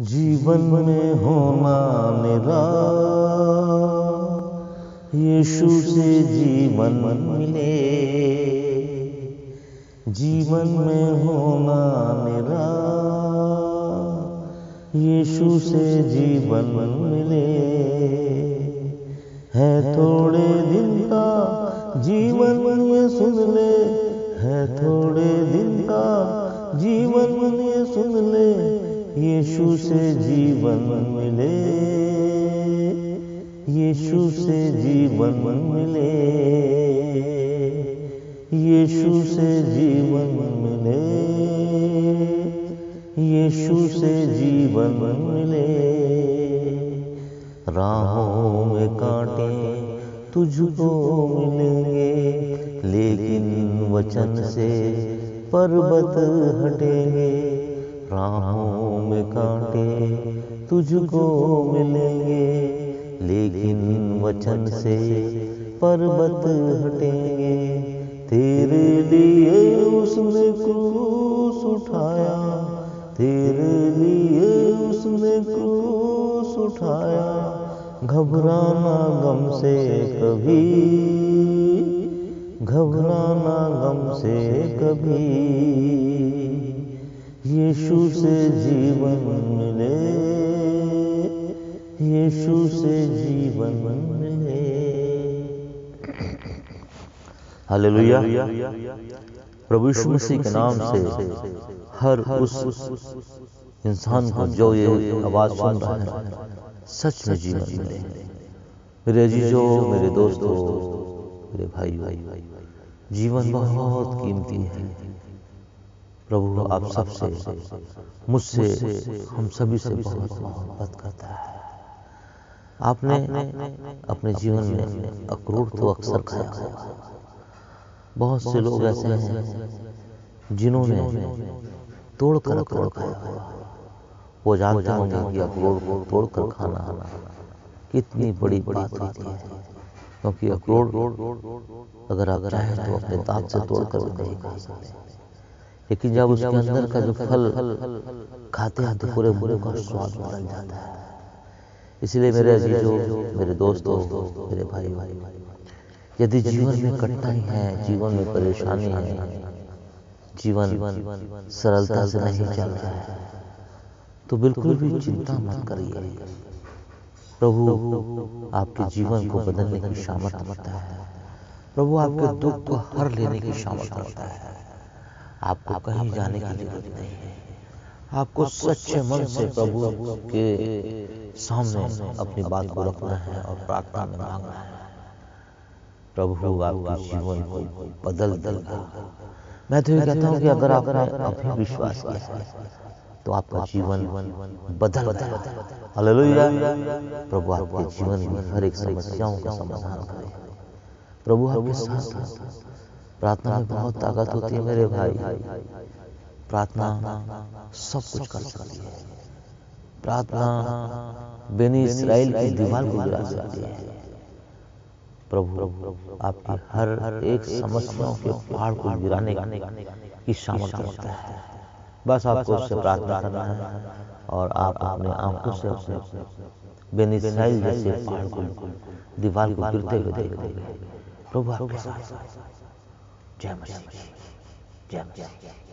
जीवन में होना निरा यीशु से जीवन मन मिले। जीवन में होना निरा यीशु से जीवन मन मिले। है थोड़े यीशु से जीवन मिले। यीशु से जीवन मिले। यीशु से जीवन मिले। यीशु से जीवन मिले। राहों में कांटे तुझको मिलेंगे, लेकिन वचन से पर्वत हटेंगे। राहों में तुझको मिलेंगे। लेकिन वचन से पर्वत हटेंगे। तेरे लिए उसने क्रूस उठाया। तेरे लिए उसने क्रूस उठाया। घबराना गम से कभी, घबराना गम से कभी। यीशु से जीवन यीशु से जीवन मिले। हालेलुया। प्रभु यीशु मसीह के नाम से हर उस इंसान को जो ये आवाज़ सुन रहा है, सच में जीवन मिले। मेरे अजीजों, मेरे दोस्तों, मेरे भाई भाई जीवन बहुत कीमती है। प्रभु आप सबसे, मुझसे, हम सभी से बहुत मोहब्बत करता है। आपने अपने जीवन में अक्रूर तो अक्सर खाया। होगा बहुत से लोग ऐसे हैं जिन्होंने तोड़ कर अखरोट खाया। वो जानते होंगे कि अखरोट को तोड़ कर खाना कितनी बड़ी बात होती है। क्योंकि अखरोट अगर आप चाहें तो अपने दांत से तोड़ कर नहीं खा सकते लेकिन जब उसके अंदर का जो फल खाते हैं तो पूरे मुँह का स्वाद बदल जाता है। इसलिए मेरे अजीजों, मेरे दोस्तों, मेरे भाई भाई यदि जीवन में कठिनाई है, जीवन में परेशानी है, जीवन सरलता से नहीं चल रहा है तो बिल्कुल भी चिंता मत करिए। प्रभु, आपके जीवन को बदलने की सामर्थ्य रखता है। प्रभु, आपके दुख को हर लेने की सामर्थ्य रखता है। आपको कहीं जाने की ज़रूरत नहीं है। आपको सच्चे मन से प्रभु के सामने अपनी बात को रखना है और प्रार्थना में मांगना है। प्रभु आपके जीवन को बदल देगा। मैं तो ये कहता हूँ कि अगर आपने अभी विश्वास किया तो आपका जीवन बदल बदल हालेलुया। प्रभु आपके जीवन में हर एक समस्याओं का समाधान करे प्रभु आपके साथ प्रार्थना में बहुत ताकत होती है मेरे भाई। प्रार्थना सब कुछ कर सकती है। प्रार्थना बेनी इसराइल की दीवार को गिरा सकती है। प्रभु, आपकी हर एक समस्याओं के पहाड़ को गिराने की सामर्थ्य रखता है। बस आपको उससे प्रार्थना करना है और आप अपने आँखों से अपने बेनिसाइल जैसे पहाड़ को, दीवार को गिरते हुए देख देंगे प्रभु आपके साथ जय मसीह। जय मसीह।